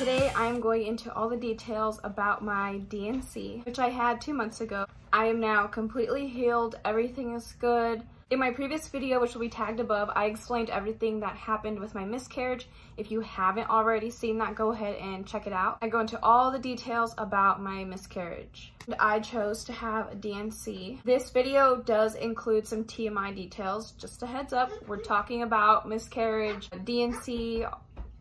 Today I'm going into all the details about my D&C, which I had two months ago. I am now completely healed, everything is good. In my previous video, which will be tagged above, I explained everything that happened with my miscarriage. If you haven't already seen that, go ahead and check it out. I go into all the details about my miscarriage. I chose to have a D&C. This video does include some TMI details. Just a heads up, we're talking about miscarriage, D&C,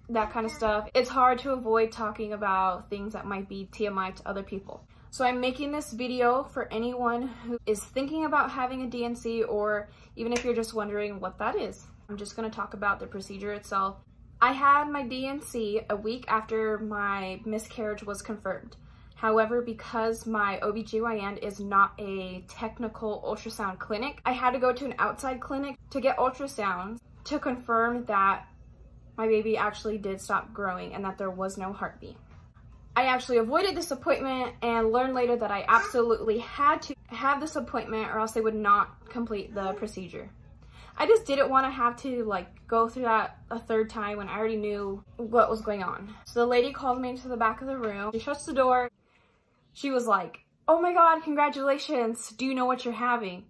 that kind of stuff. It's hard to avoid talking about things that might be TMI to other people. So I'm making this video for anyone who is thinking about having a D&C or even if you're just wondering what that is. I'm just gonna talk about the procedure itself. I had my D&C a week after my miscarriage was confirmed. However, because my OBGYN is not a technical ultrasound clinic, I had to go to an outside clinic to get ultrasounds to confirm that my baby actually did stop growing and that there was no heartbeat. I actually avoided this appointment and learned later that I absolutely had to have this appointment or else they would not complete the procedure. I just didn't want to have to like go through that a third time when I already knew what was going on. So the lady called me into the back of the room. She shuts the door. She was like, oh my God, congratulations. Do you know what you're having?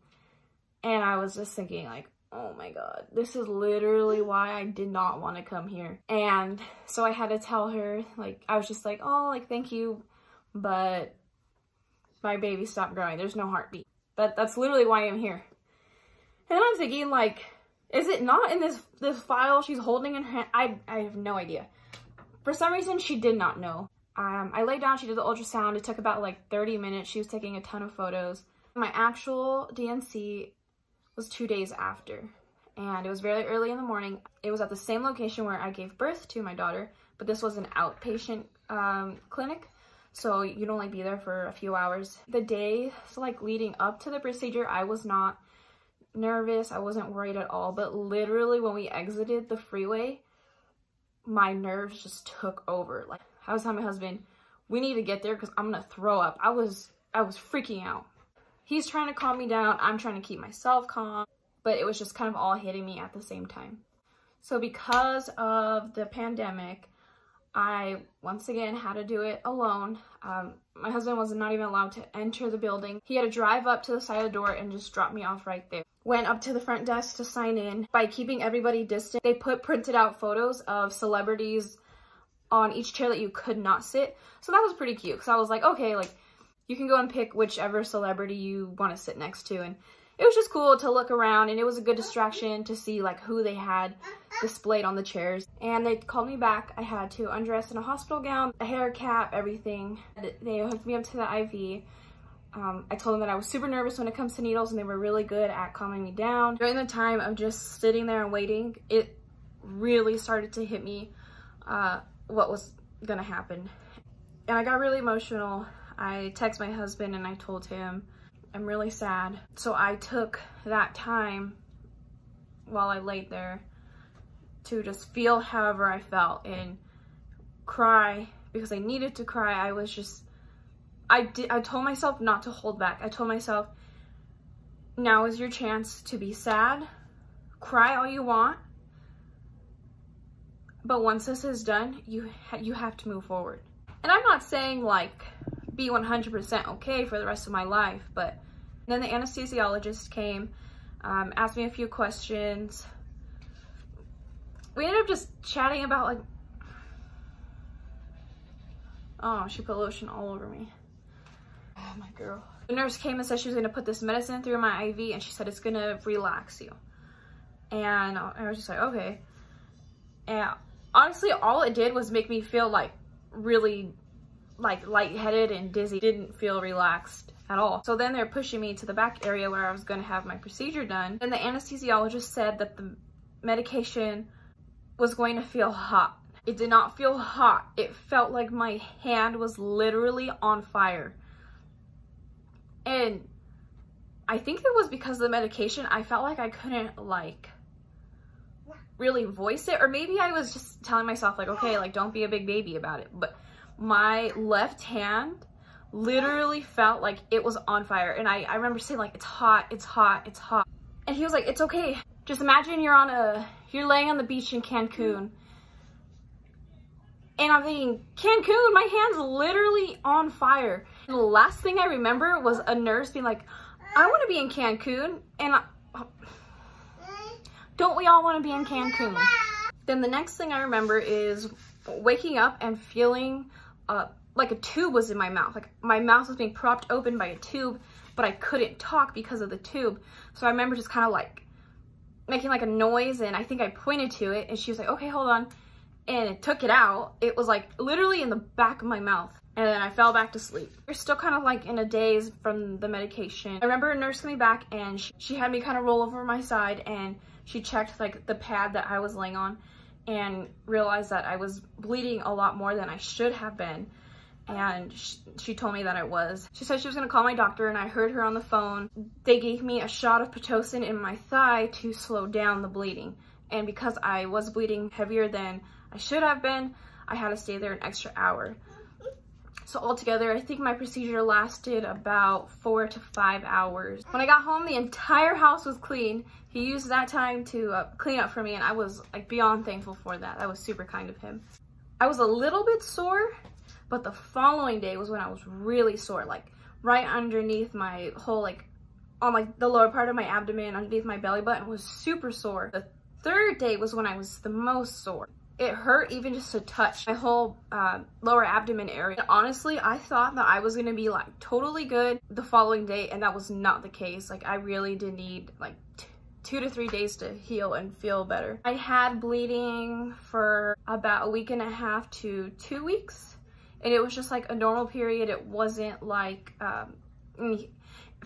And I was just thinking like, oh my god. This is literally why i did not want to come here. And so i had to tell her like i was just like oh like thank you. But my baby stopped growing. There's no heartbeat. That that's literally why i'm here. And i'm thinking like is it not in this this file she's holding in her hand? I i have no idea. For some reason she did not know. Um i laid down she did the ultrasound. It took about like 30 minutes. She was taking a ton of photos. My actual D&C was two days after. And it was very early in the morning. It was at the same location where I gave birth to my daughter, but this was an outpatient um, clinic. So you'd only be there for a few hours. The day, so like leading up to the procedure, I was not nervous. I wasn't worried at all. But literally when we exited the freeway, my nerves just took over. Like I was telling my husband, we need to get there because I'm gonna throw up. I was I was freaking out. He's trying to calm me down. I'm trying to keep myself calm. But it was just kind of all hitting me at the same time. So because of the pandemic, I once again had to do it alone. Um, my husband was not even allowed to enter the building. He had to drive up to the side of the door and just drop me off right there. Went up to the front desk to sign in. By keeping everybody distant, they put printed out photos of celebrities on each chair that you could not sit. So that was pretty cute because I was like, okay, like you can go and pick whichever celebrity you want to sit next to. And it was just cool to look around and it was a good distraction to see like who they had displayed on the chairs. And they called me back. I had to undress in a hospital gown, a hair cap, everything. They hooked me up to the IV. Um, I told them that I was super nervous when it comes to needles and they were really good at calming me down. During the time of just sitting there and waiting, it really started to hit me uh, what was gonna happen. And I got really emotional. I text my husband and I told him I'm really sad. So I took that time while I laid there to just feel however I felt and cry because I needed to cry. I was just, I I told myself not to hold back. I told myself, now is your chance to be sad, cry all you want, but once this is done, you, ha you have to move forward. And I'm not saying like, be 100% okay for the rest of my life. But then the anesthesiologist came, um, asked me a few questions. We ended up just chatting about like, oh, she put lotion all over me. Oh, my girl. The nurse came and said she was gonna put this medicine through my IV and she said it's gonna relax you. And I was just like, okay. And honestly, all it did was make me feel like really like lightheaded and dizzy, didn't feel relaxed at all. So then they're pushing me to the back area where I was gonna have my procedure done. And the anesthesiologist said that the medication was going to feel hot. It did not feel hot. It felt like my hand was literally on fire. And I think it was because of the medication. I felt like I couldn't like really voice it or maybe I was just telling myself like, okay, like don't be a big baby about it. But my left hand literally felt like it was on fire. And I, I remember saying like, it's hot, it's hot, it's hot. And he was like, it's okay. Just imagine you're on a, you're laying on the beach in Cancun And I'm thinking, Cancun, my hand's literally on fire. And the last thing I remember was a nurse being like, I want to be in Cancun. And I, don't we all want to be in Cancun? Then the next thing I remember is waking up and feeling uh, like a tube was in my mouth. Like my mouth was being propped open by a tube, but I couldn't talk because of the tube. So I remember just kind of like making like a noise and I think I pointed to it and she was like, okay, hold on. And it took it out. It was like literally in the back of my mouth. And then I fell back to sleep. You're still kind of like in a daze from the medication. I remember a nurse coming back and she, she had me kind of roll over my side and she checked like the pad that I was laying on and realized that I was bleeding a lot more than I should have been and she, she, told me that I was. She said she was gonna call my doctor and I heard her on the phone. They gave me a shot of Pitocin in my thigh to slow down the bleeding. And because I was bleeding heavier than I should have been, I had to stay there an extra hour. So altogether, I think my procedure lasted about four to five hours. When I got home, the entire house was clean. He used that time to uh, clean up for me and I was like beyond thankful for that. That was super kind of him. I was a little bit sore but the following day was when I was really sore, like right underneath my whole, like on like the lower part of my abdomen, underneath my belly button was super sore. The third day was when I was the most sore. It hurt even just to touch my whole uh, lower abdomen area. And honestly, I thought that I was gonna be like totally good the following day and that was not the case. Like I really did need like two to three days to heal and feel better. I had bleeding for about a week and a half to two weeks and it was just like a normal period. It wasn't like, um,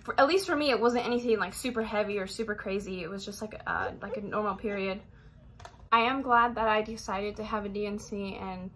for, at least for me, it wasn't anything like super heavy or super crazy. It was just like a, like a normal period. I am glad that I decided to have a D&C and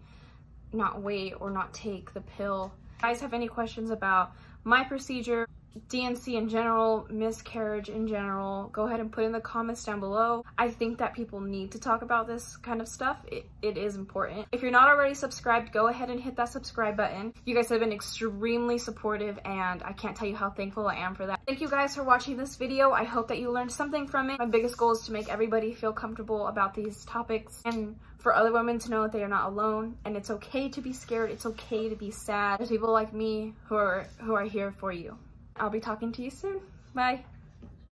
not wait or not take the pill. If you guys have any questions about my procedure, D&C in general, miscarriage in general, go ahead and put in the comments down below. I think that people need to talk about this kind of stuff. It, it is important. If you're not already subscribed, go ahead and hit that subscribe button. You guys have been extremely supportive and I can't tell you how thankful I am for that. Thank you guys for watching this video. I hope that you learned something from it. My biggest goal is to make everybody feel comfortable about these topics and for other women to know that they are not alone and it's okay to be scared. It's okay to be sad. There's people like me who are, who are here for you. I'll be talking to you soon. Bye.